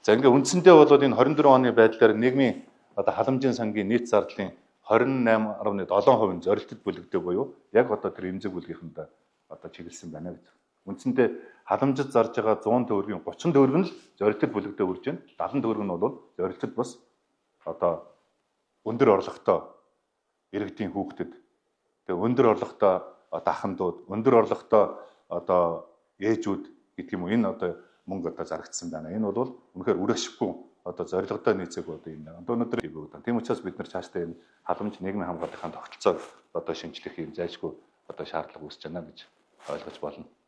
За ингээ үндсэндээ бол энэ 24 оны байдлаар нийгмийн одоо халамжийн сангийн нийт зардлын 28.7% зорилтод бүлэгдээ буюу яг одоо тэр эмзэг бүлгийнхэнд одоо чиглэсэн байна гэж. Үндсэндээ халамжид зарж байгаа 100 төгрөгийн 30 төгрөг нь л зорилтод бүлэгдээ үрж байна. 70 төгрөг нь бол зорилтод бас одоо өндөр орлоготой иргэдийн хүүхдэд тэгээ өндөр орлоготой одоо ахмадууд, өндөр орлоготой одоо ээжүүд гэдэг юм уу энэ одоо мөнгө одоо зарагдсан байна. Энэ бол үнэхээр үргэлжлэхгүй одоо зорилготой нийцэг одоо юм байна. Одоо өнөөдөр юм. Тийм учраас бид нар цаашдаа энэ халамж нийгмийн хамгаалалтын тогтолцоог одоо шинжлэх юм зайлшгүй одоо шаардлага үүсэж байна гэж ойлгож байна.